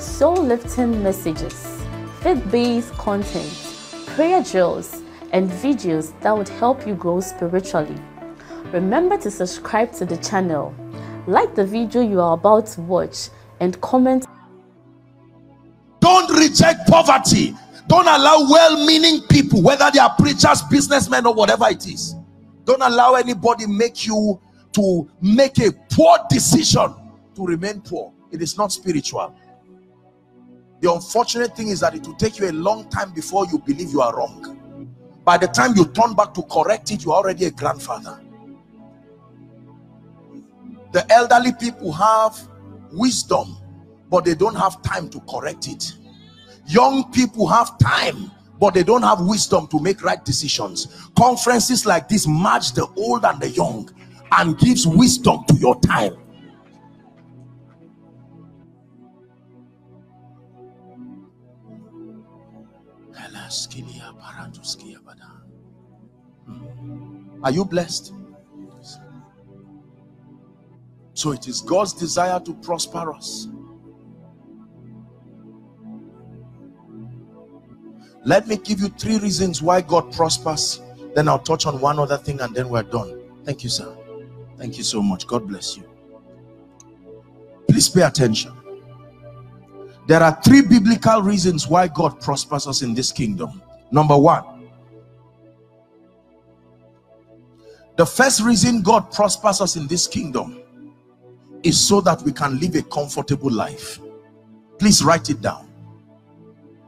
soul-lifting messages, faith-based content, prayer drills, and videos that would help you grow spiritually. Remember to subscribe to the channel, like the video you are about to watch, and comment. Don't reject poverty. Don't allow well-meaning people, whether they are preachers, businessmen, or whatever it is. Don't allow anybody make you to make a poor decision to remain poor. It is not spiritual. The unfortunate thing is that it will take you a long time before you believe you are wrong. By the time you turn back to correct it, you're already a grandfather. The elderly people have wisdom, but they don't have time to correct it. Young people have time, but they don't have wisdom to make right decisions. Conferences like this match the old and the young and gives wisdom to your time. Are you blessed? So it is God's desire to prosper us. Let me give you three reasons why God prospers. Then I'll touch on one other thing and then we're done. Thank you, sir. Thank you so much. God bless you. Please pay attention. There are three biblical reasons why God prospers us in this kingdom. Number one, the first reason God prospers us in this kingdom is so that we can live a comfortable life. Please write it down.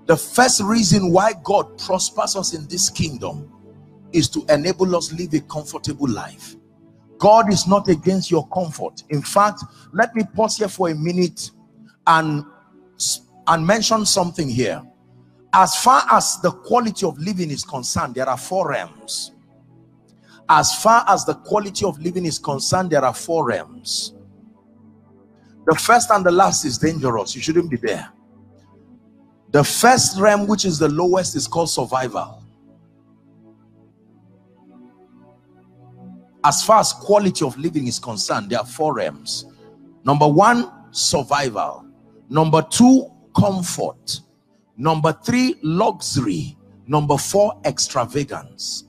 The first reason why God prospers us in this kingdom is to enable us live a comfortable life. God is not against your comfort. In fact, let me pause here for a minute and and mention something here as far as the quality of living is concerned there are four realms as far as the quality of living is concerned there are four realms. The first and the last is dangerous. You shouldn't be there. The first realm which is the lowest is called survival. As far as quality of living is concerned there are four realms. Number one survival. Number two comfort. Number three luxury. Number four extravagance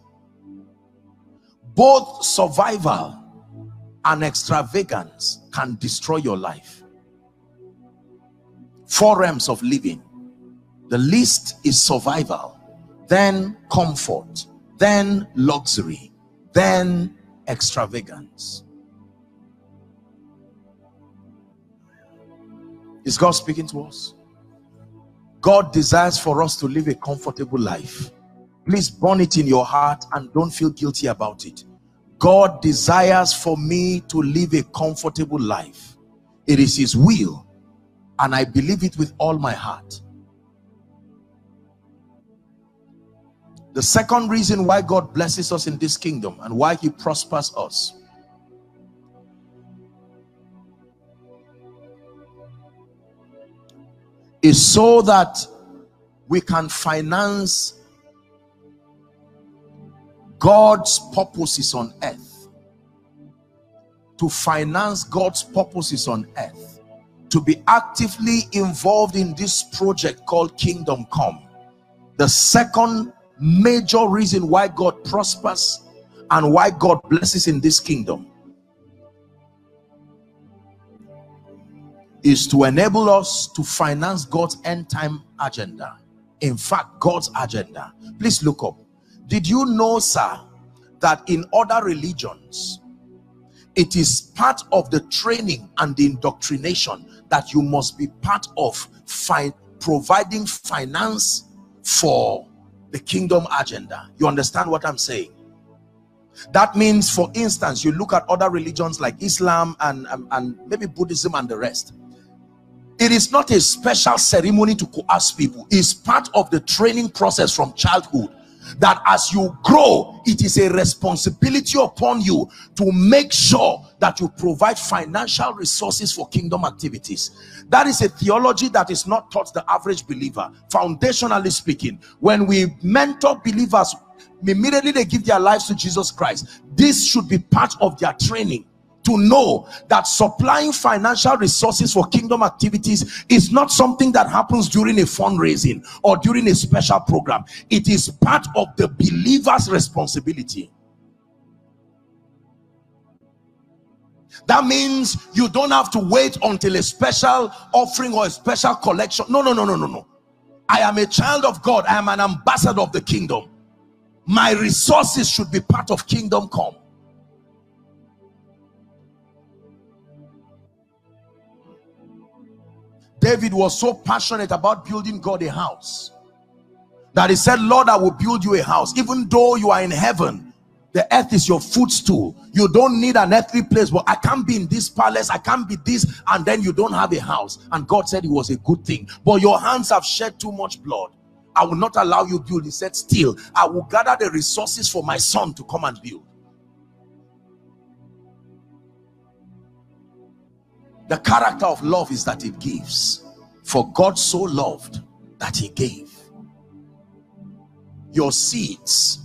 both survival and extravagance can destroy your life. Four realms of living. The least is survival then comfort then luxury then extravagance. Is God speaking to us? God desires for us to live a comfortable life. Please burn it in your heart and don't feel guilty about it. God desires for me to live a comfortable life. It is his will and I believe it with all my heart. The second reason why God blesses us in this kingdom and why he prospers us is so that we can finance God's purposes on earth to finance God's purposes on earth to be actively involved in this project called kingdom come the second major reason why God prospers and why God blesses in this kingdom is to enable us to finance God's end time agenda. In fact, God's agenda. Please look up. Did you know, sir, that in other religions, it is part of the training and the indoctrination that you must be part of fi providing finance for the kingdom agenda. You understand what I'm saying? That means, for instance, you look at other religions like Islam and, and, and maybe Buddhism and the rest it is not a special ceremony to coerce people it's part of the training process from childhood that as you grow it is a responsibility upon you to make sure that you provide financial resources for kingdom activities. That is a theology that is not taught the average believer. Foundationally speaking when we mentor believers immediately they give their lives to jesus christ this should be part of their training to know that supplying financial resources for kingdom activities is not something that happens during a fundraising or during a special program. It is part of the believer's responsibility. That means you don't have to wait until a special offering or a special collection. No no no no no no. I am a child of god. I am an ambassador of the kingdom. My resources should be part of kingdom come David was so passionate about building God a house that he said, Lord, I will build you a house. Even though you are in heaven, the earth is your footstool. You don't need an earthly place, but I can't be in this palace. I can't be this, and then you don't have a house. And God said it was a good thing. But your hands have shed too much blood. I will not allow you build. He said, still, I will gather the resources for my son to come and build. The character of love is that it gives. For God so loved that he gave. Your seeds.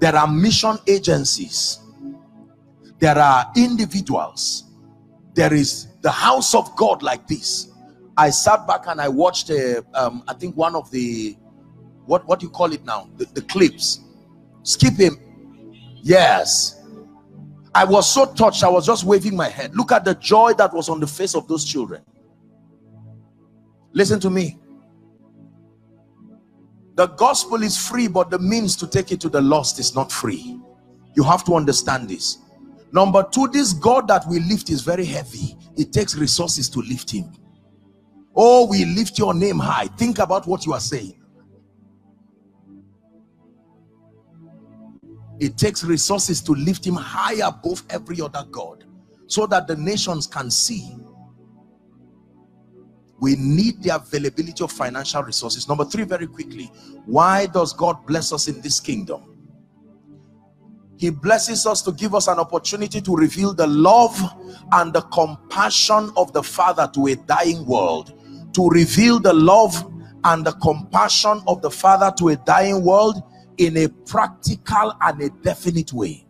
There are mission agencies. There are individuals. There is the house of God like this. I sat back and I watched, uh, um, I think one of the, what, what do you call it now? The, the clips. Skip him. Yes I was so touched, I was just waving my head. Look at the joy that was on the face of those children. Listen to me. The gospel is free, but the means to take it to the lost is not free. You have to understand this. Number two, this God that we lift is very heavy. It takes resources to lift him. Oh, we lift your name high. Think about what you are saying. It takes resources to lift him high above every other god so that the nations can see. We need the availability of financial resources. Number three very quickly why does god bless us in this kingdom? He blesses us to give us an opportunity to reveal the love and the compassion of the father to a dying world. To reveal the love and the compassion of the father to a dying world in a practical and a definite way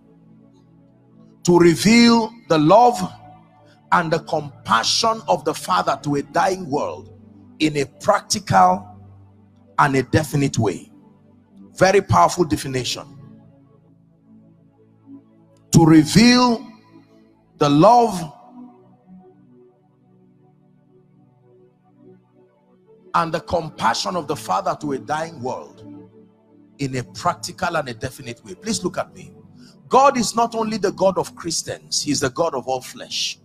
to reveal the love and the compassion of the father to a dying world in a practical and a definite way. Very powerful definition. To reveal the love and the compassion of the father to a dying world in a practical and a definite way. Please look at me. God is not only the God of Christians, He's the God of all flesh.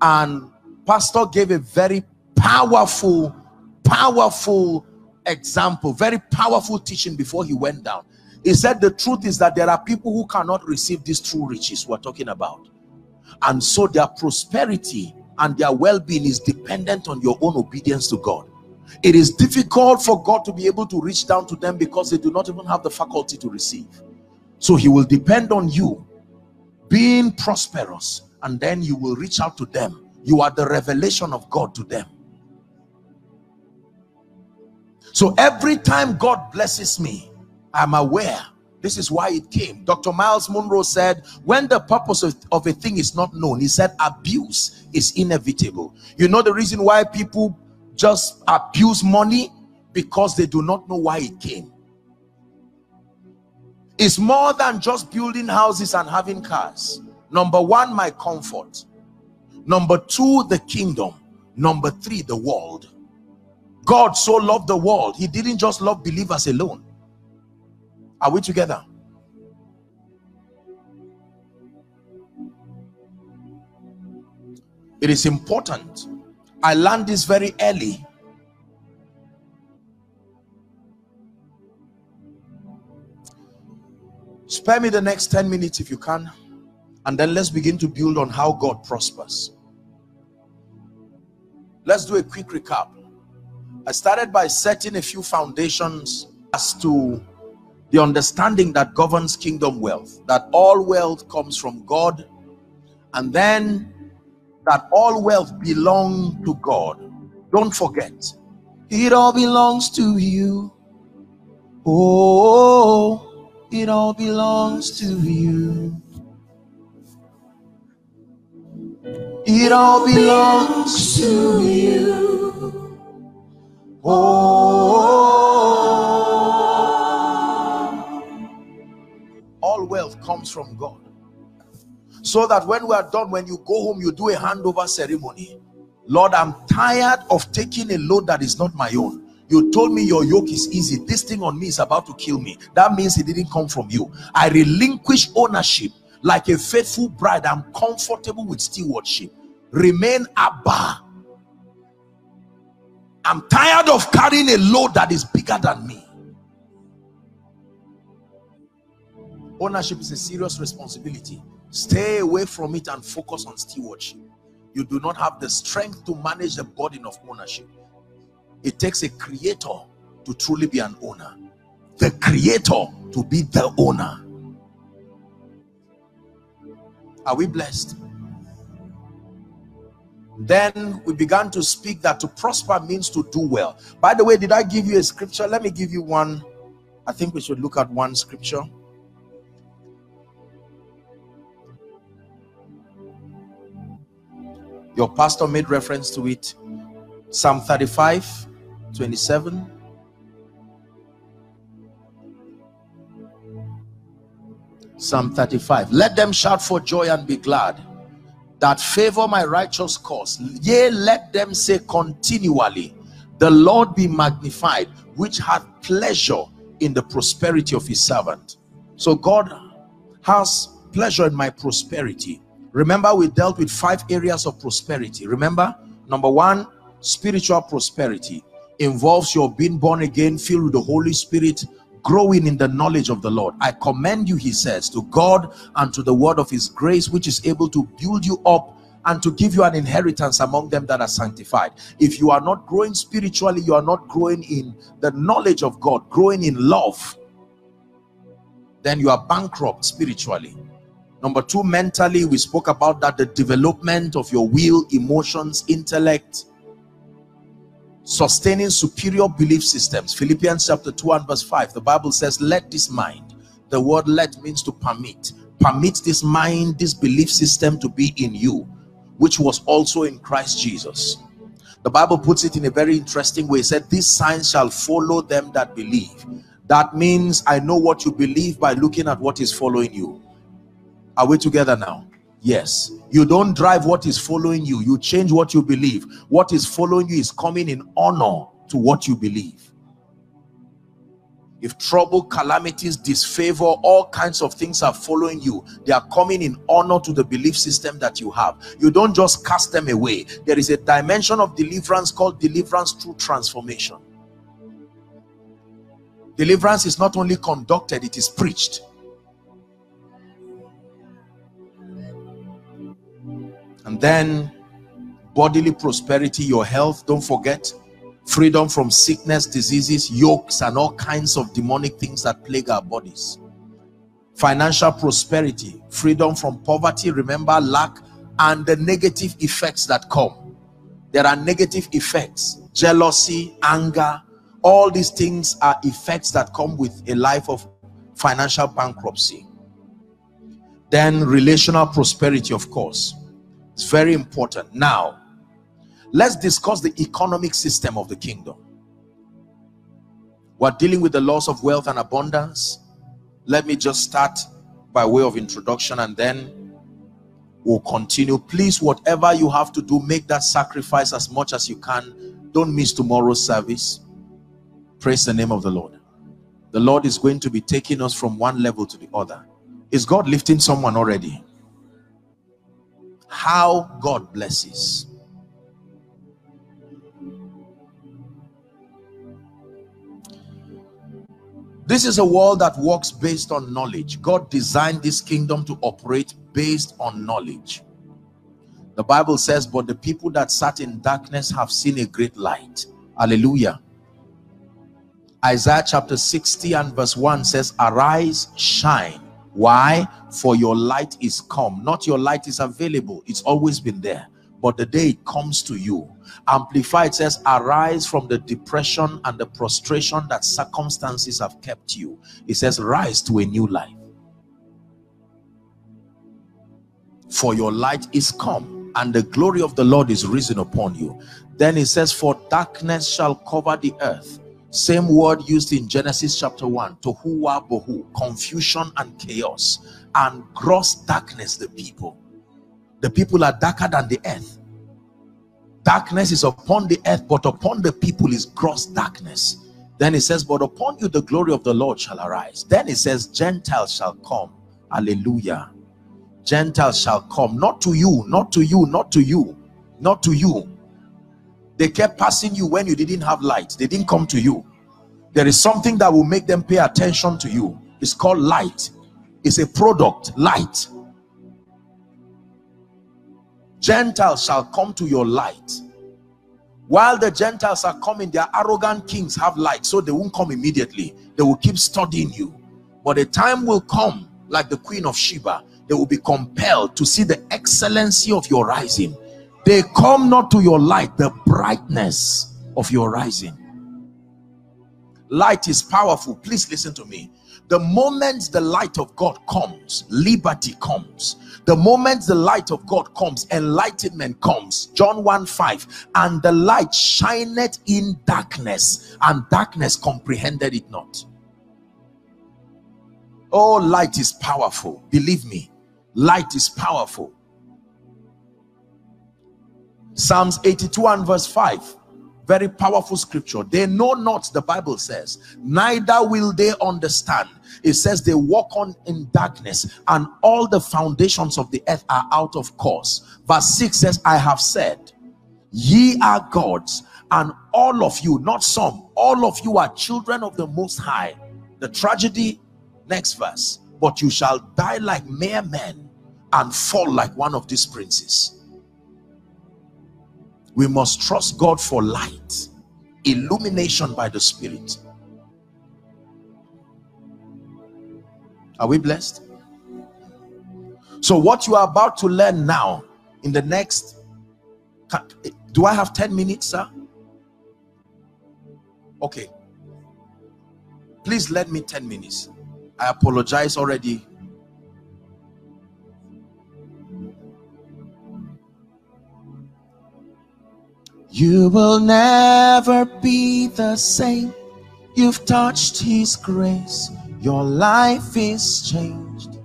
And Pastor gave a very powerful, powerful example, very powerful teaching before he went down. He said the truth is that there are people who cannot receive these true riches we're talking about. And so their prosperity and their well-being is dependent on your own obedience to God it is difficult for God to be able to reach down to them because they do not even have the faculty to receive. So he will depend on you being prosperous and then you will reach out to them. You are the revelation of God to them. So every time God blesses me, I'm aware this is why it came. Dr. Miles Munroe said, when the purpose of, of a thing is not known, he said abuse is inevitable. You know the reason why people just abuse money because they do not know why it came. It's more than just building houses and having cars. Number one my comfort. Number two the kingdom. Number three the world. God so loved the world he didn't just love believers alone. Are we together? It is important I learned this very early. Spare me the next 10 minutes if you can. And then let's begin to build on how God prospers. let's do a quick recap i started by setting a few foundations as to the understanding that governs kingdom wealth that all wealth comes from god and then that all wealth belong to god. Don't forget. It all belongs to you. Oh it all belongs to you. It all belongs to you. Oh, all wealth comes from God. So that when we are done, when you go home, you do a handover ceremony. Lord, I'm tired of taking a load that is not my own. You told me your yoke is easy. This thing on me is about to kill me. That means it didn't come from you. I relinquish ownership like a faithful bride i'm comfortable with stewardship remain abba i'm tired of carrying a load that is bigger than me ownership is a serious responsibility stay away from it and focus on stewardship you do not have the strength to manage the burden of ownership it takes a creator to truly be an owner the creator to be the owner are we blessed? Then we began to speak that to prosper means to do well. By the way, did I give you a scripture? Let me give you one. I think we should look at one scripture. Your pastor made reference to it. Psalm 35, 27. Psalm 35. Let them shout for joy and be glad that favor my righteous cause. Yea, let them say continually, The Lord be magnified, which hath pleasure in the prosperity of his servant. So God has pleasure in my prosperity. Remember, we dealt with five areas of prosperity. Remember, number one, spiritual prosperity involves your being born again, filled with the Holy Spirit, growing in the knowledge of the Lord. I commend you, he says, to God and to the word of his grace, which is able to build you up and to give you an inheritance among them that are sanctified. If you are not growing spiritually, you are not growing in the knowledge of God, growing in love, then you are bankrupt spiritually. Number two, mentally, we spoke about that the development of your will, emotions, intellect, sustaining superior belief systems. Philippians chapter 2 and verse 5 the bible says let this mind the word let means to permit permit this mind this belief system to be in you which was also in christ jesus. The bible puts it in a very interesting way. It said these signs shall follow them that believe. That means i know what you believe by looking at what is following you are we together now? Yes. You don't drive what is following you. You change what you believe. What is following you is coming in honor to what you believe. If trouble calamities disfavor all kinds of things are following you they are coming in honor to the belief system that you have. You don't just cast them away. There is a dimension of deliverance called deliverance through transformation. Deliverance is not only conducted it is preached and then bodily prosperity your health don't forget. Freedom from sickness diseases yokes and all kinds of demonic things that plague our bodies. Financial prosperity freedom from poverty remember lack and the negative effects that come. There are negative effects jealousy anger all these things are effects that come with a life of financial bankruptcy. Then relational prosperity of course it's very important. Now, let's discuss the economic system of the kingdom. We're dealing with the laws of wealth and abundance. Let me just start by way of introduction and then we'll continue. Please, whatever you have to do, make that sacrifice as much as you can. Don't miss tomorrow's service. Praise the name of the Lord. The Lord is going to be taking us from one level to the other. Is God lifting someone already? How God blesses. This is a world that works based on knowledge. God designed this kingdom to operate based on knowledge. The Bible says, but the people that sat in darkness have seen a great light. Hallelujah. Isaiah chapter 60 and verse 1 says, Arise, shine. Why? For your light is come. Not your light is available. It's always been there. But the day it comes to you, Amplified says, Arise from the depression and the prostration that circumstances have kept you. It says, Rise to a new life. For your light is come, and the glory of the Lord is risen upon you. Then it says, For darkness shall cover the earth. Same word used in Genesis chapter 1. Tohuwa bohu, confusion and chaos, and gross darkness the people. The people are darker than the earth. Darkness is upon the earth but upon the people is gross darkness. Then it says but upon you the glory of the lord shall arise. Then it says gentiles shall come. Hallelujah. Gentiles shall come. Not to you not to you not to you not to you they kept passing you when you didn't have light they didn't come to you there is something that will make them pay attention to you it's called light it's a product light Gentiles shall come to your light. While the Gentiles are coming, their arrogant kings have light, so they won't come immediately. They will keep studying you. But a time will come, like the Queen of Sheba, they will be compelled to see the excellency of your rising. They come not to your light, the brightness of your rising. Light is powerful. Please listen to me. The moment the light of God comes, liberty comes the moment the light of God comes, enlightenment comes. John 1 5. And the light shineth in darkness, and darkness comprehended it not. Oh, light is powerful. Believe me, light is powerful. Psalms 82 and verse 5 very powerful scripture. They know not the bible says neither will they understand. It says they walk on in darkness and all the foundations of the earth are out of course. Verse 6 says i have said ye are gods and all of you not some all of you are children of the most high. The tragedy next verse but you shall die like mere men and fall like one of these princes we must trust God for light illumination by the spirit. Are we blessed? So what you are about to learn now in the next do I have 10 minutes sir? Okay. Please let me 10 minutes. I apologize already You will never be the same. You've touched His grace. Your life is changed.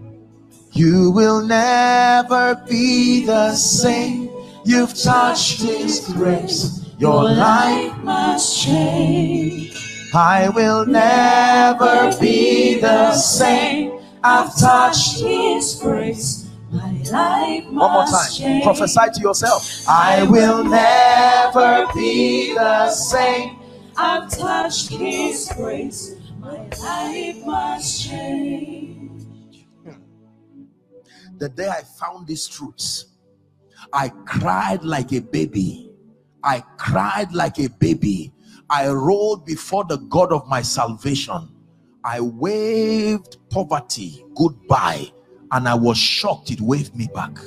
You will never be the same. You've touched His grace. Your life must change. I will never be the same. I've touched His grace. One more time. Change. Prophesy to yourself. I will never be the same. I've touched His grace. My life must change. Hmm. The day I found these truths, I cried like a baby. I cried like a baby. I rolled before the God of my salvation. I waved poverty goodbye and I was shocked it waved me back.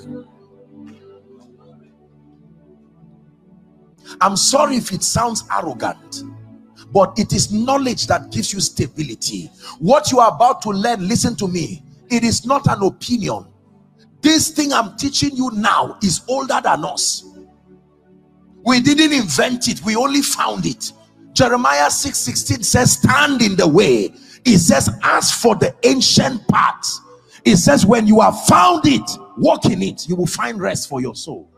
I'm sorry if it sounds arrogant, but it is knowledge that gives you stability. What you are about to learn, listen to me, it is not an opinion. This thing I'm teaching you now is older than us. We didn't invent it, we only found it. Jeremiah 6 16 says, Stand in the way. It says, Ask for the ancient paths it says when you have found it walk in it you will find rest for your soul.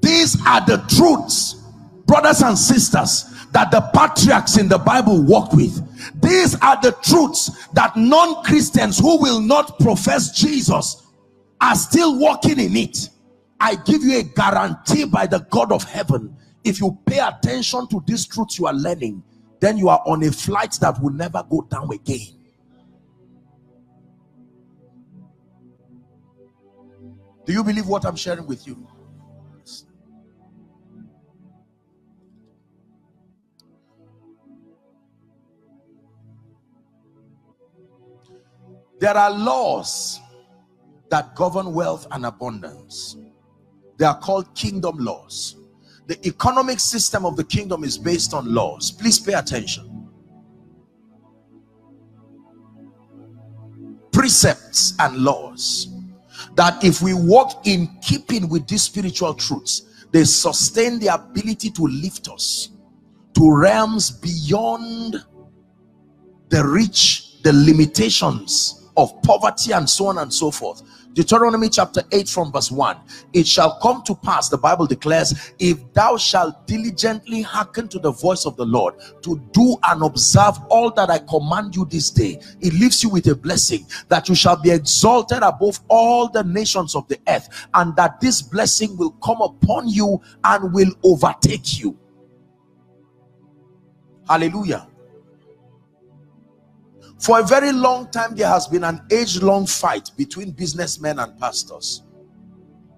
These are the truths brothers and sisters that the patriarchs in the bible walked with. These are the truths that non-christians who will not profess jesus are still walking in it. I give you a guarantee by the god of heaven. If you pay attention to these truths you are learning then you are on a flight that will never go down again Do you believe what I'm sharing with you? There are laws that govern wealth and abundance. They are called kingdom laws. The economic system of the kingdom is based on laws. Please pay attention. Precepts and laws that if we walk in keeping with these spiritual truths, they sustain the ability to lift us to realms beyond the reach, the limitations of poverty and so on and so forth Deuteronomy chapter 8 from verse 1. It shall come to pass, the Bible declares, if thou shalt diligently hearken to the voice of the Lord to do and observe all that I command you this day, it leaves you with a blessing that you shall be exalted above all the nations of the earth, and that this blessing will come upon you and will overtake you. Hallelujah. For a very long time, there has been an age-long fight between businessmen and pastors.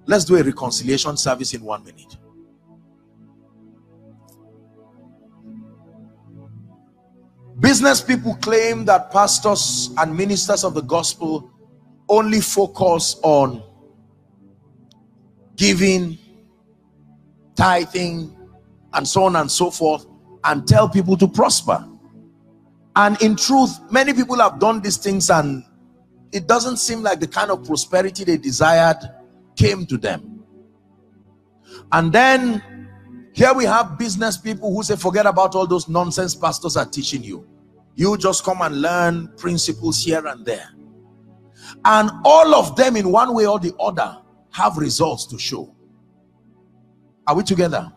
Let's do a reconciliation service in one minute. Business people claim that pastors and ministers of the gospel only focus on giving, tithing, and so on and so forth, and tell people to prosper and in truth many people have done these things and it doesn't seem like the kind of prosperity they desired came to them. And then here we have business people who say forget about all those nonsense pastors are teaching you. You just come and learn principles here and there. And all of them in one way or the other have results to show. Are we together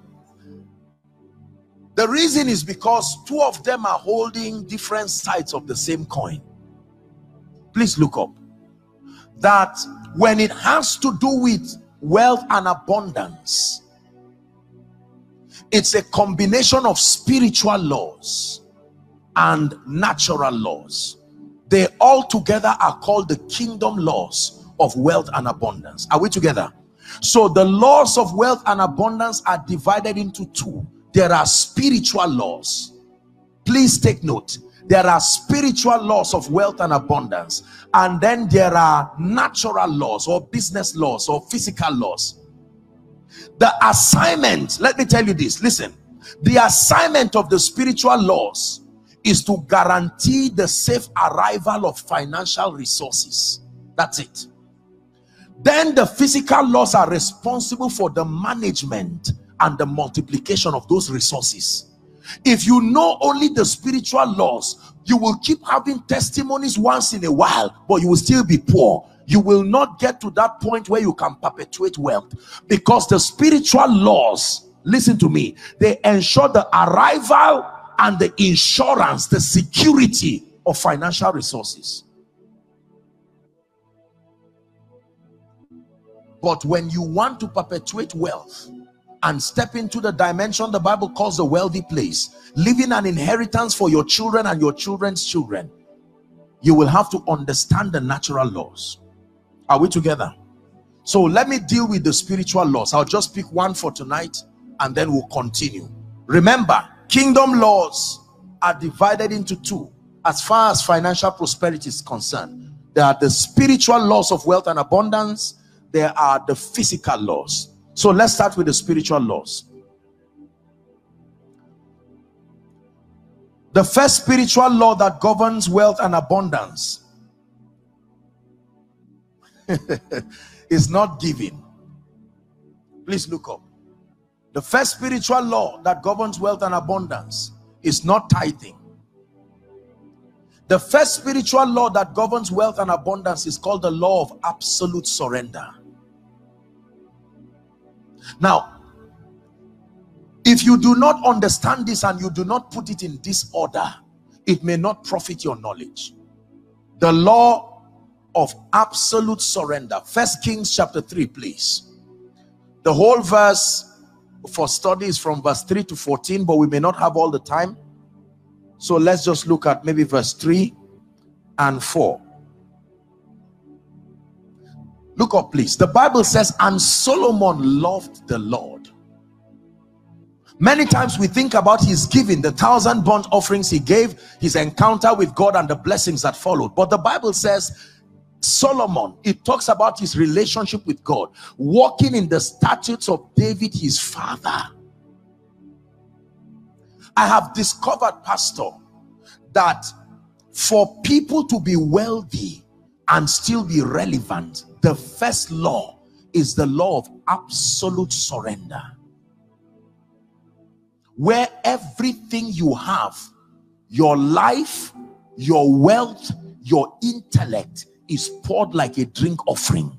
the reason is because two of them are holding different sides of the same coin. Please look up. That when it has to do with wealth and abundance, it's a combination of spiritual laws and natural laws. They all together are called the kingdom laws of wealth and abundance. Are we together? So the laws of wealth and abundance are divided into two there are spiritual laws. Please take note. There are spiritual laws of wealth and abundance. And then there are natural laws or business laws or physical laws. The assignment let me tell you this listen. The assignment of the spiritual laws is to guarantee the safe arrival of financial resources. That's it. Then the physical laws are responsible for the management and the multiplication of those resources. If you know only the spiritual laws you will keep having testimonies once in a while but you will still be poor. You will not get to that point where you can perpetuate wealth. Because the spiritual laws listen to me they ensure the arrival and the insurance the security of financial resources. But when you want to perpetuate wealth and step into the dimension the Bible calls the wealthy place, leaving an inheritance for your children and your children's children, you will have to understand the natural laws. Are we together? So let me deal with the spiritual laws. I'll just pick one for tonight and then we'll continue. Remember, kingdom laws are divided into two as far as financial prosperity is concerned. There are the spiritual laws of wealth and abundance. There are the physical laws so let's start with the spiritual laws. The first spiritual law that governs wealth and abundance is not giving. Please look up. The first spiritual law that governs wealth and abundance is not tithing. The first spiritual law that governs wealth and abundance is called the law of absolute surrender. Now, if you do not understand this and you do not put it in this order, it may not profit your knowledge. The law of absolute surrender. First Kings chapter 3, please. The whole verse for study is from verse 3 to 14, but we may not have all the time. So let's just look at maybe verse 3 and 4. Look up, please. The Bible says, and Solomon loved the Lord. Many times we think about his giving, the thousand burnt offerings he gave, his encounter with God and the blessings that followed. But the Bible says, Solomon, it talks about his relationship with God, walking in the statutes of David, his father. I have discovered, Pastor, that for people to be wealthy and still be relevant, the first law is the law of absolute surrender. Where everything you have, your life, your wealth, your intellect is poured like a drink offering.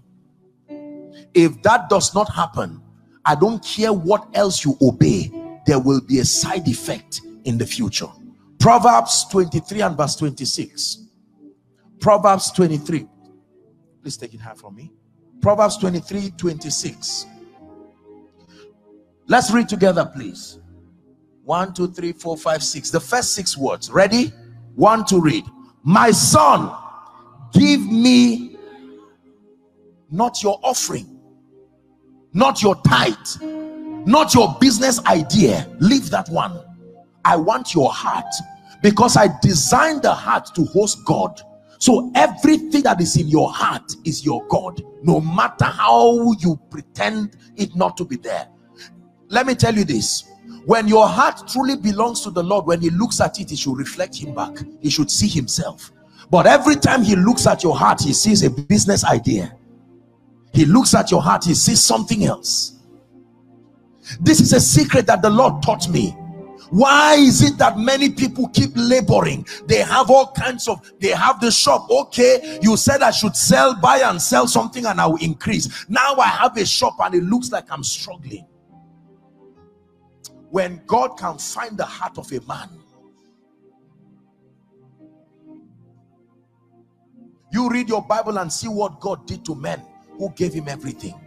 If that does not happen, I don't care what else you obey, there will be a side effect in the future. Proverbs 23 and verse 26. Proverbs 23. Please take it high from me. Proverbs 23 26. Let's read together, please. One, two, three, four, five, six. The first six words. Ready? One to read. My son, give me not your offering, not your tithe, not your business idea. Leave that one. I want your heart because I designed the heart to host God so everything that is in your heart is your God, no matter how you pretend it not to be there. Let me tell you this. When your heart truly belongs to the Lord, when he looks at it, he should reflect him back. He should see himself. But every time he looks at your heart, he sees a business idea. He looks at your heart, he sees something else. This is a secret that the Lord taught me why is it that many people keep laboring? They have all kinds of they have the shop. Okay you said i should sell buy and sell something and i will increase. Now i have a shop and it looks like i'm struggling. When god can find the heart of a man you read your bible and see what god did to men who gave him everything.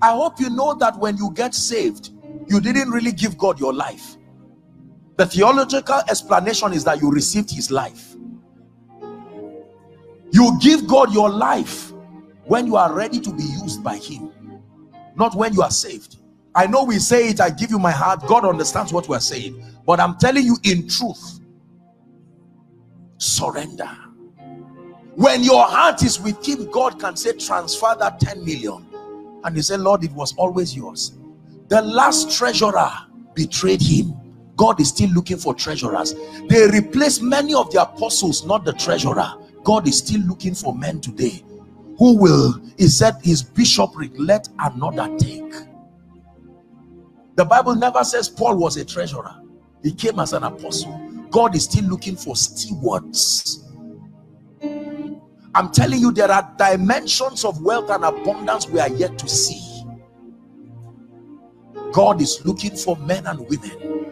I hope you know that when you get saved you didn't really give god your life the theological explanation is that you received his life. You give God your life when you are ready to be used by him, not when you are saved. I know we say it, I give you my heart. God understands what we're saying. But I'm telling you in truth, surrender. When your heart is with him, God can say, transfer that 10 million. And you say, Lord, it was always yours. The last treasurer betrayed him God is still looking for treasurers. They replace many of the apostles, not the treasurer. God is still looking for men today who will, he said, his bishopric, let another take. The Bible never says Paul was a treasurer. He came as an apostle. God is still looking for stewards. I'm telling you, there are dimensions of wealth and abundance we are yet to see. God is looking for men and women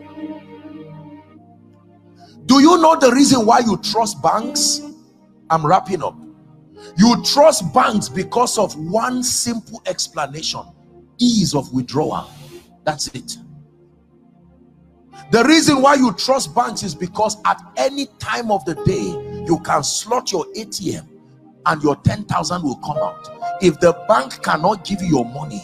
do you know the reason why you trust banks? I'm wrapping up. You trust banks because of one simple explanation ease of withdrawal. That's it. The reason why you trust banks is because at any time of the day, you can slot your ATM and your 10,000 will come out. If the bank cannot give you your money,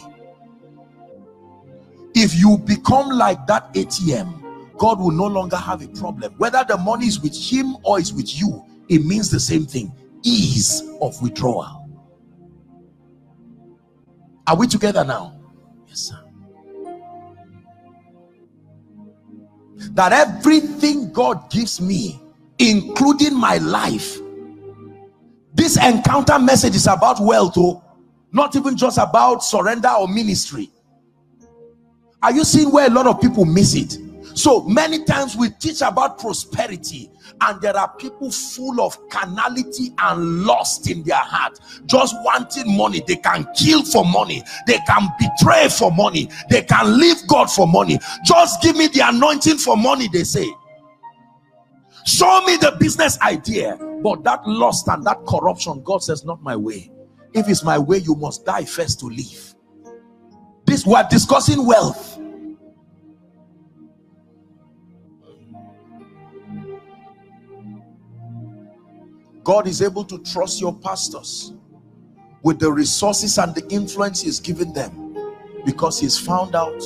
if you become like that ATM, God will no longer have a problem. Whether the money is with him or is with you, it means the same thing. Ease of withdrawal. Are we together now? Yes, sir. That everything God gives me, including my life, this encounter message is about wealth, oh, not even just about surrender or ministry. Are you seeing where a lot of people miss it? So many times we teach about prosperity and there are people full of carnality and lust in their heart just wanting money. They can kill for money. They can betray for money. They can leave god for money. Just give me the anointing for money they say. Show me the business idea. But that lust and that corruption god says not my way. If it's my way you must die first to live. This we're discussing wealth God is able to trust your pastors with the resources and the influence he's given them because he's found out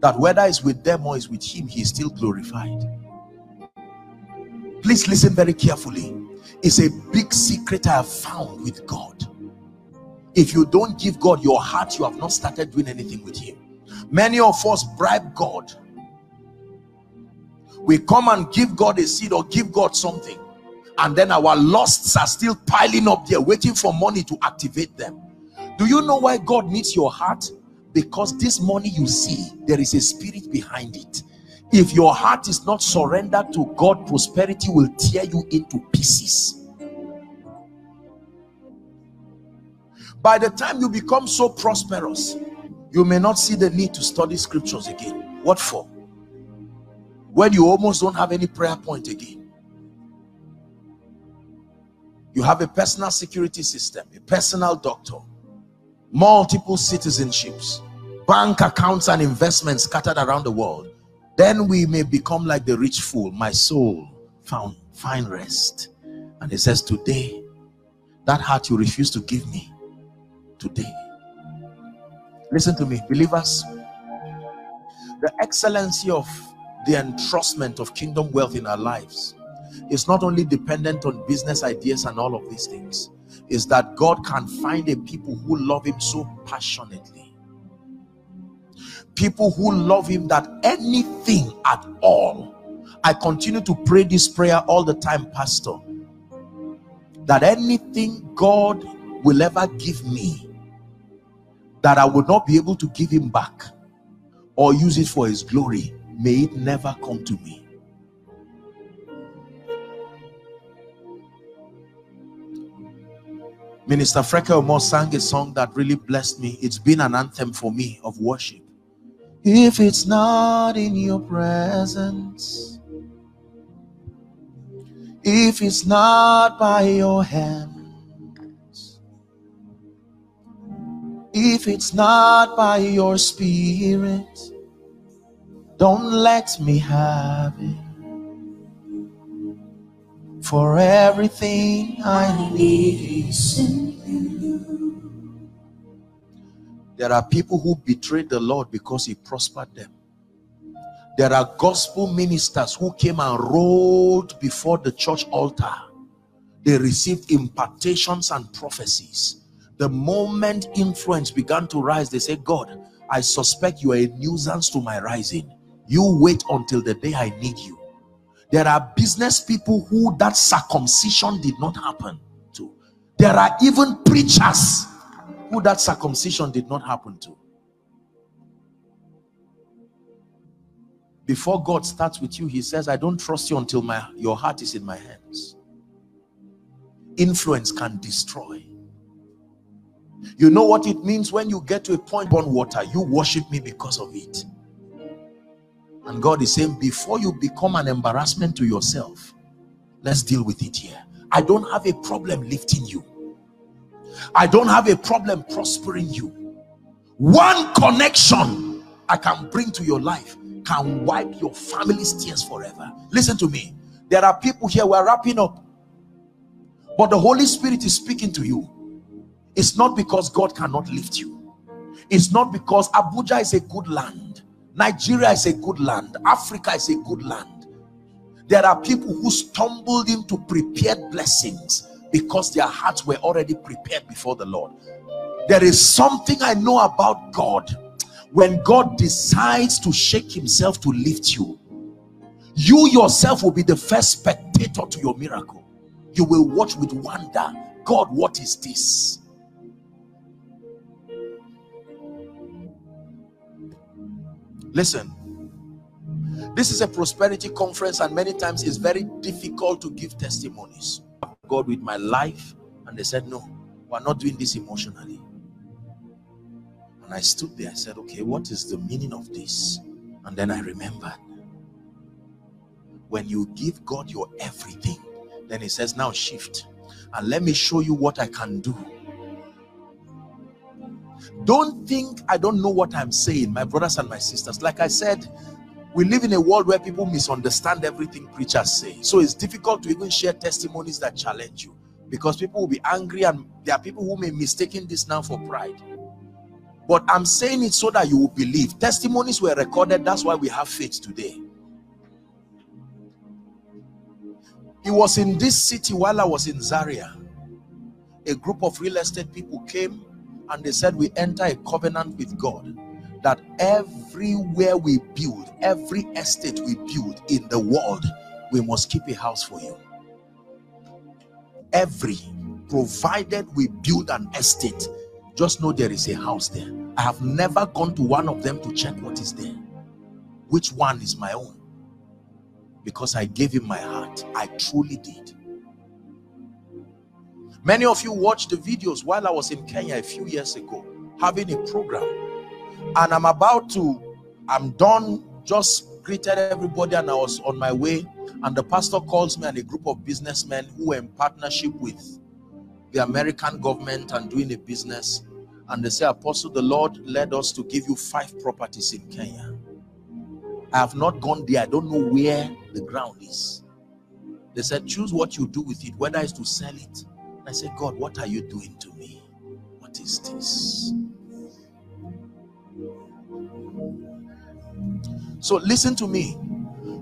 that whether it's with them or it's with him he's still glorified. Please listen very carefully. It's a big secret i have found with god. If you don't give god your heart you have not started doing anything with him. Many of us bribe god. We come and give god a seed or give god something and then our lusts are still piling up there waiting for money to activate them. Do you know why god needs your heart? Because this money you see there is a spirit behind it. If your heart is not surrendered to god prosperity will tear you into pieces. By the time you become so prosperous you may not see the need to study scriptures again. What for? When you almost don't have any prayer point again you have a personal security system, a personal doctor, multiple citizenships, bank accounts and investments scattered around the world. Then we may become like the rich fool. My soul found fine rest. And he says, Today, that heart you refuse to give me, today. Listen to me, believers. The excellency of the entrustment of kingdom wealth in our lives is not only dependent on business ideas and all of these things. Is that God can find a people who love him so passionately. People who love him that anything at all. I continue to pray this prayer all the time pastor. That anything God will ever give me that I would not be able to give him back or use it for his glory may it never come to me Minister Freckle Moore sang a song that really blessed me. It's been an anthem for me of worship. If it's not in your presence, if it's not by your hands, if it's not by your spirit, don't let me have it for everything I need is in you. There are people who betrayed the Lord because he prospered them. There are gospel ministers who came and rolled before the church altar. They received impartations and prophecies. The moment influence began to rise, they said, God, I suspect you are a nuisance to my rising. You wait until the day I need you there are business people who that circumcision did not happen to. There are even preachers who that circumcision did not happen to. Before God starts with you, he says, I don't trust you until my your heart is in my hands. Influence can destroy. You know what it means when you get to a point on water, you worship me because of it. And God is saying, before you become an embarrassment to yourself, let's deal with it here. I don't have a problem lifting you. I don't have a problem prospering you. One connection I can bring to your life can wipe your family's tears forever. Listen to me. There are people here, we're wrapping up. But the Holy Spirit is speaking to you. It's not because God cannot lift you. It's not because Abuja is a good land. Nigeria is a good land. Africa is a good land. There are people who stumbled into prepared blessings because their hearts were already prepared before the Lord. There is something I know about God. When God decides to shake himself to lift you, you yourself will be the first spectator to your miracle. You will watch with wonder. God, what is this? Listen, this is a prosperity conference, and many times it's very difficult to give testimonies. God with my life, and they said, No, we're not doing this emotionally. And I stood there, I said, Okay, what is the meaning of this? And then I remembered when you give God your everything, then He says, Now shift and let me show you what I can do don't think I don't know what I'm saying, my brothers and my sisters. Like I said, we live in a world where people misunderstand everything preachers say. So it's difficult to even share testimonies that challenge you. because people will be angry and there are people who may be mistaken this now for pride but i'm saying it so that you will believe testimonies were recorded that's why we have faith today it was in this city while i was in zaria a group of real estate people came and they said we enter a covenant with god that everywhere we build every estate we build in the world we must keep a house for you. Every provided we build an estate just know there is a house there. I have never gone to one of them to check what is there. Which one is my own? Because i gave him my heart. I truly did many of you watched the videos while i was in kenya a few years ago having a program and i'm about to i'm done just greeted everybody and i was on my way and the pastor calls me and a group of businessmen who were in partnership with the American government and doing a business. And they say, Apostle, the Lord led us to give you five properties in Kenya. I have not gone there. I don't know where the ground is. They said, choose what you do with it, whether it's to sell it. I said, God, what are you doing to me? What is this? So listen to me.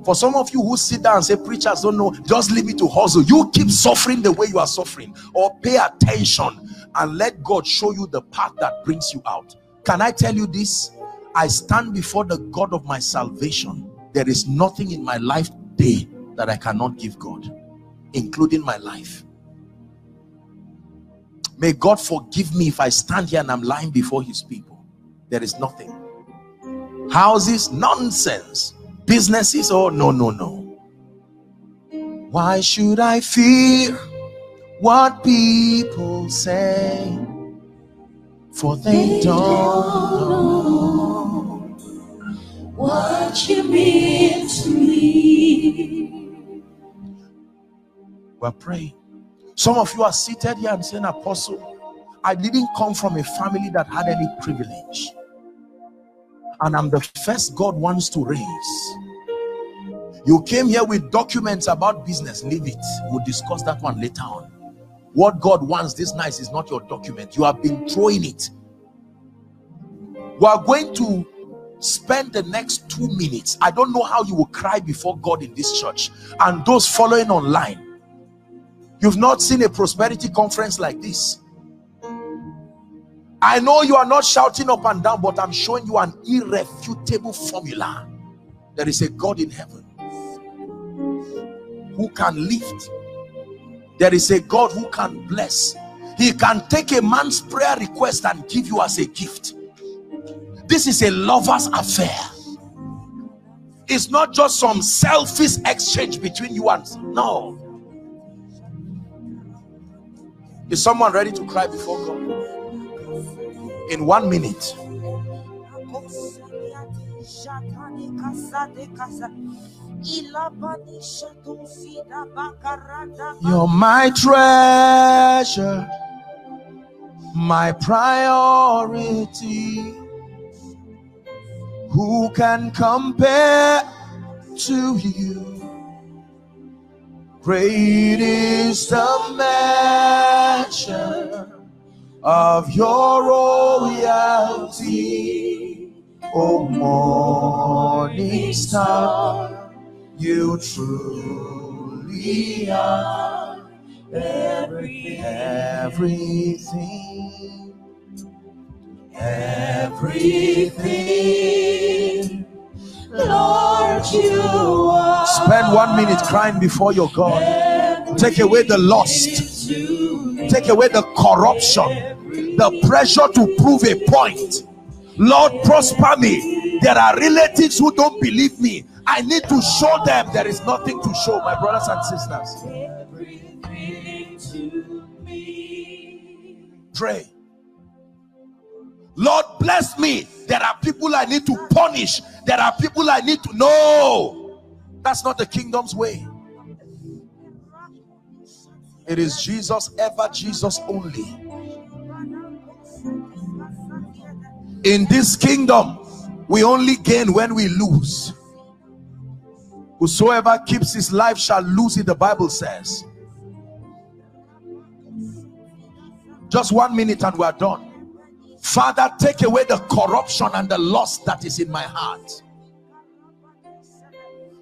For some of you who sit down and say, preachers don't know, just leave it to hustle. You keep suffering the way you are suffering. Or pay attention and let God show you the path that brings you out. Can I tell you this? I stand before the God of my salvation. There is nothing in my life day that I cannot give God, including my life. May God forgive me if I stand here and I'm lying before his people. There is nothing. Houses, nonsense. Businesses oh no no no. Why should i fear what people say? For they, they don't, know what you mean to me. We're praying some of you are seated here and saying apostle i didn't come from a family that had any privilege and I'm the first God wants to raise. You came here with documents about business, leave it. We'll discuss that one later on. What God wants this night is not your document. You have been throwing it. We are going to spend the next two minutes. I don't know how you will cry before God in this church and those following online. You've not seen a prosperity conference like this. I know you are not shouting up and down, but I'm showing you an irrefutable formula. There is a God in heaven who can lift. There is a God who can bless. He can take a man's prayer request and give you as a gift. This is a lover's affair. It's not just some selfish exchange between you and no. Is someone ready to cry before God? in one minute. You're my treasure, my priority. Who can compare to you? Great is the measure of your royalty. O morning star, you truly are everything, everything, everything. Lord, you are. Spend one minute crying before your God. Take away the lust, take away the corruption. The pressure to prove a point. Lord prosper me. There are relatives who don't believe me. I need to show them there is nothing to show my brothers and sisters. Pray. Lord bless me. There are people i need to punish there are people i need to know. That's not the kingdom's way. It is jesus ever jesus only. In this kingdom we only gain when we lose. Whosoever keeps his life shall lose it the bible says. Just one minute and we're done father take away the corruption and the lust that is in my heart.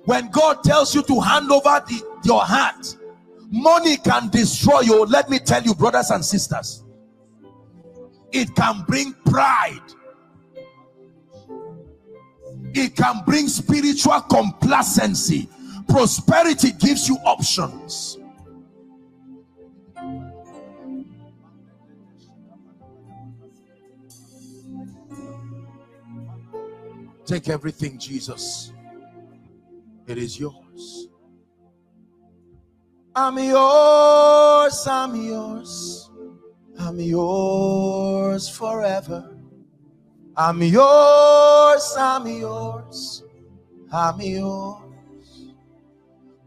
When god tells you to hand over the, your heart money can destroy you. Let me tell you brothers and sisters it can bring pride. It can bring spiritual complacency. Prosperity gives you options take everything jesus. It is yours. I'm yours i'm yours. I'm yours forever. I'm yours, I'm yours, I'm yours.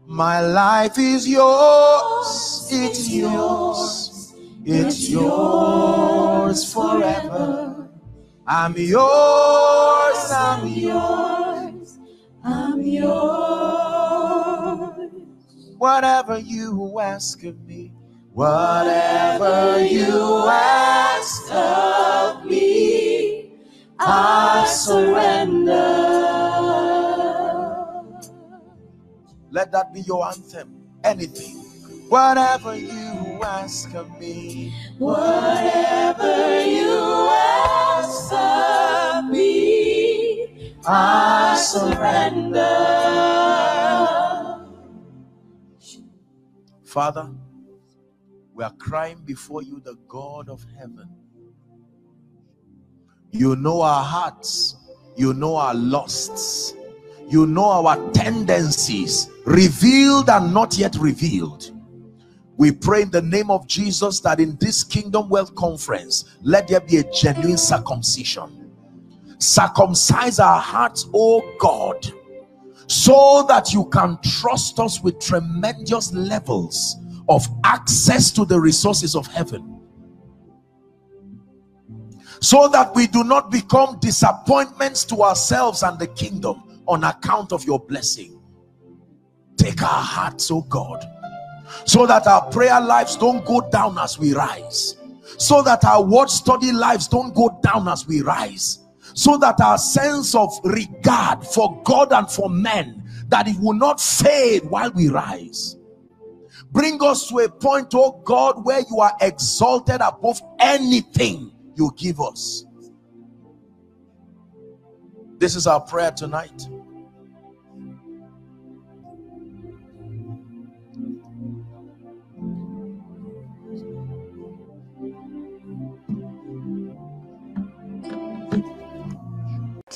My life is yours, it's yours, it's yours forever. I'm yours, I'm yours, I'm yours. Whatever you ask of me, whatever you ask of me. I surrender. Let that be your anthem. Anything. Whatever you ask of me. Whatever you ask I surrender. Father, we are crying before you, the God of heaven you know our hearts. You know our lusts. You know our tendencies, revealed and not yet revealed. We pray in the name of Jesus that in this Kingdom Wealth Conference, let there be a genuine circumcision. Circumcise our hearts, oh God, so that you can trust us with tremendous levels of access to the resources of heaven. So that we do not become disappointments to ourselves and the kingdom on account of your blessing. Take our hearts oh god so that our prayer lives don't go down as we rise. So that our word study lives don't go down as we rise so that our sense of regard for god and for men that it will not fade while we rise bring us to a point oh god where you are exalted above anything you give us. This is our prayer tonight.